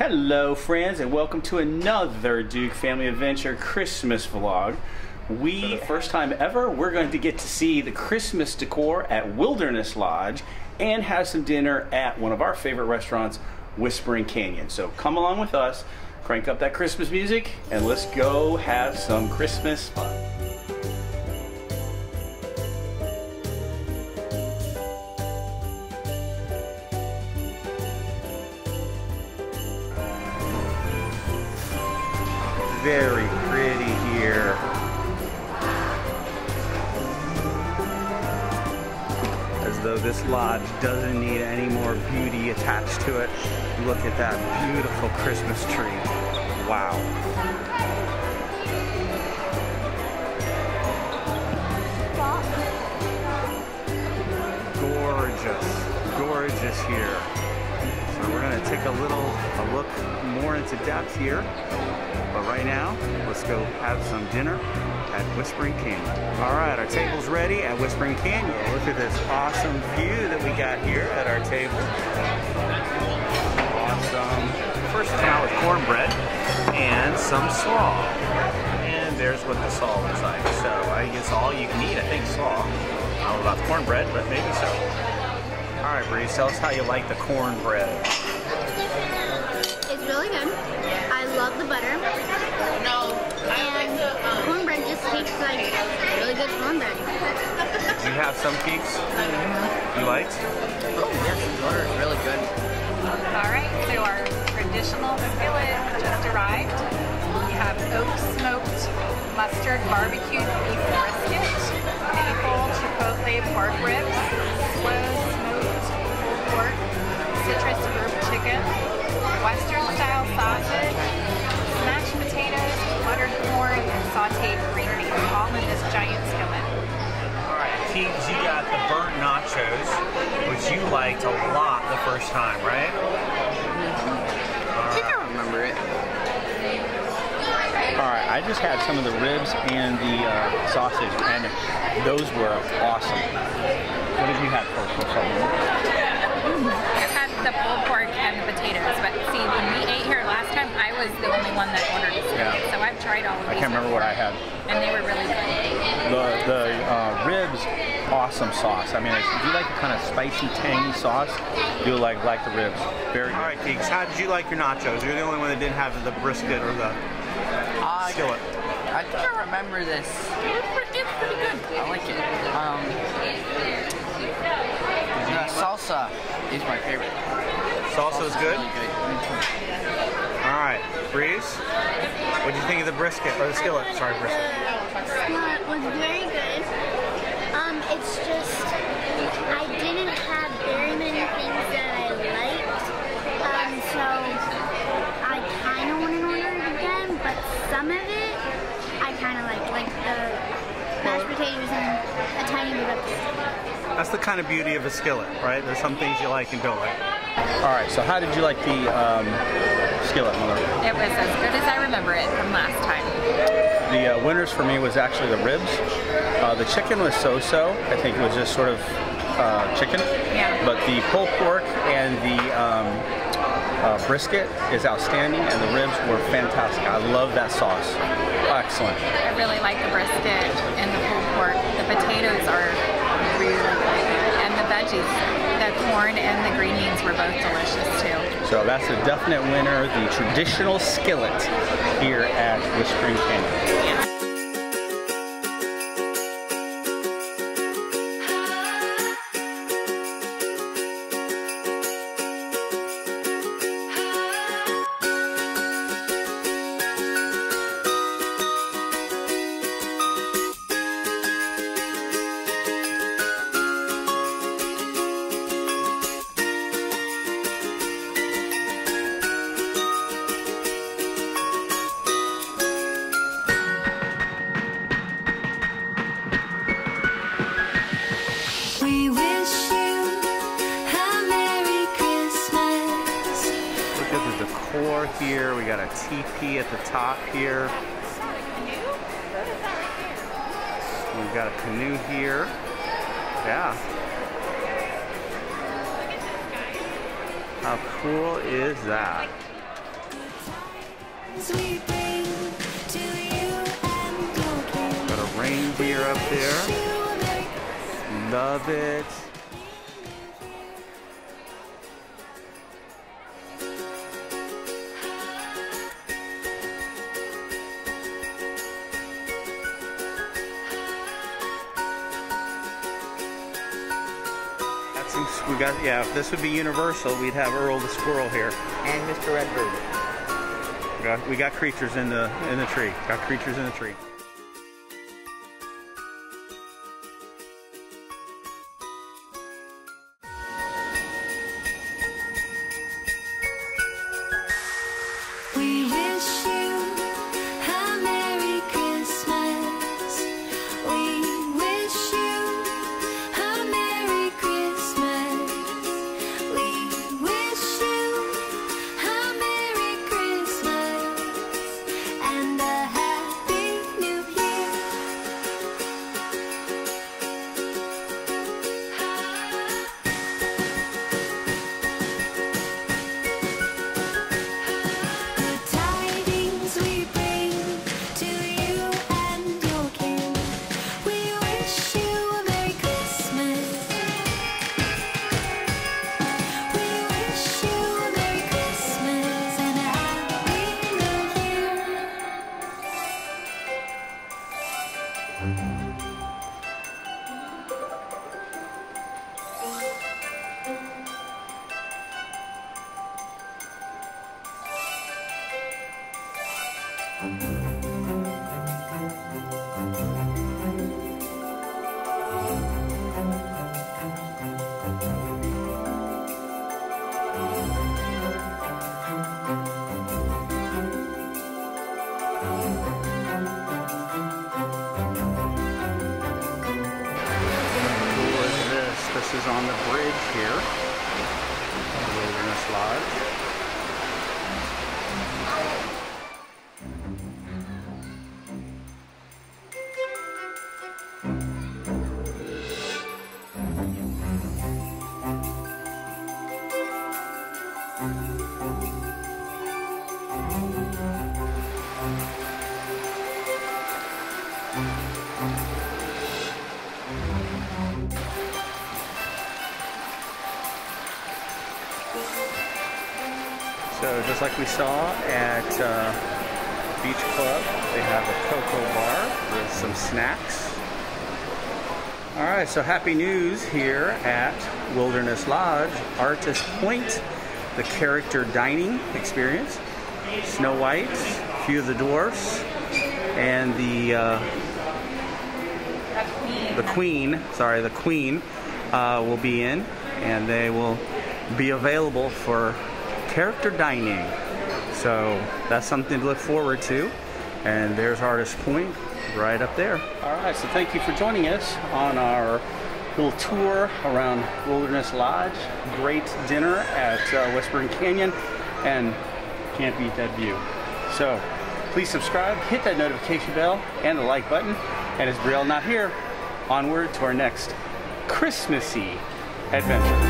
Hello friends and welcome to another Duke Family Adventure Christmas vlog. We, first time ever, we're going to get to see the Christmas decor at Wilderness Lodge and have some dinner at one of our favorite restaurants, Whispering Canyon. So come along with us, crank up that Christmas music, and let's go have some Christmas fun. Very pretty here. As though this lodge doesn't need any more beauty attached to it. Look at that beautiful Christmas tree. Wow. Gorgeous, gorgeous here. Take a little a look more into depth here. But right now, let's go have some dinner at Whispering Canyon. All right, our table's ready at Whispering Canyon. Look at this awesome view that we got here at our table. Awesome. First is out with cornbread and some slaw. And there's what the slaw looks like. So I guess all you can eat, I think, slaw. I don't know about cornbread, but maybe so. All right, Bree, tell us how you like the cornbread. It's really good. I love the butter. No, And the, um, cornbread just tastes like really good cornbread. You have some cakes you liked? oh, yes, the butter is really good. All right, so our traditional skillet just arrived. We have oak smoked mustard barbecued beef brisket, maple chipotle pork ribs, you liked a lot the first time, right? I think I remember it. All right, I just had some of the ribs and the uh, sausage, and those were awesome. What did you have for for something? I've had the pulled pork and the potatoes, but see, when we ate here last time, I was the only one that ordered a Yeah. so I've tried all of I these. can't remember what I had. And they were really good. The the uh, ribs, awesome sauce. I mean, if you like a kind of spicy, tangy sauce, you'll like like the ribs. Very. Good. All right, Keegs, how did you like your nachos? You're the only one that didn't have the brisket or the I, skillet. I think I remember this. It's pretty, it's pretty good. I like it. Um, the salsa is my favorite. Salsa is good. Really good. All right, Breeze, what did you think of the brisket or the skillet? Sorry, brisket. Skillet was very good. It's just I didn't have very many things that I liked. Um, so I kind of want to order it again, but some of it I kind of like, like the mashed potatoes and a tiny bit of That's the kind of beauty of a skillet, right? There's some things you like and don't like. All right, so how did you like the um, skillet, Mother? It was as good as I remember it from last time. The uh, winners for me was actually the ribs. Uh, the chicken was so-so. I think it was just sort of uh, chicken. Yeah. But the pulled pork and the um, uh, brisket is outstanding, and the ribs were fantastic. I love that sauce. Excellent. I really like the brisket and the pulled pork. The potatoes are really, really good. Veggies, the corn and the green beans were both delicious too. So that's a definite winner, the traditional skillet here at Whispering Canyon. We here. We got a teepee at the top here. We've got a canoe here. Yeah. How cool is that? Got a reindeer up there. Love it. Got yeah. If this would be Universal, we'd have Earl the squirrel here. And Mr. Redbird. We got, we got creatures in the in the tree. Got creatures in the tree. 감사합니다. Is on the bridge here. Wilderness Lodge. So just like we saw at uh, Beach Club, they have a cocoa bar with some snacks. All right, so happy news here at Wilderness Lodge, Artist Point, the character dining experience. Snow White, a few of the dwarfs, and the uh, the Queen. Sorry, the Queen uh, will be in, and they will be available for character dining. So that's something to look forward to. And there's Artist Point right up there. All right, so thank you for joining us on our little tour around Wilderness Lodge. Great dinner at uh, Whispering Canyon, and can't beat that view. So please subscribe, hit that notification bell, and the like button. And as Brielle not here, onward to our next Christmassy adventure.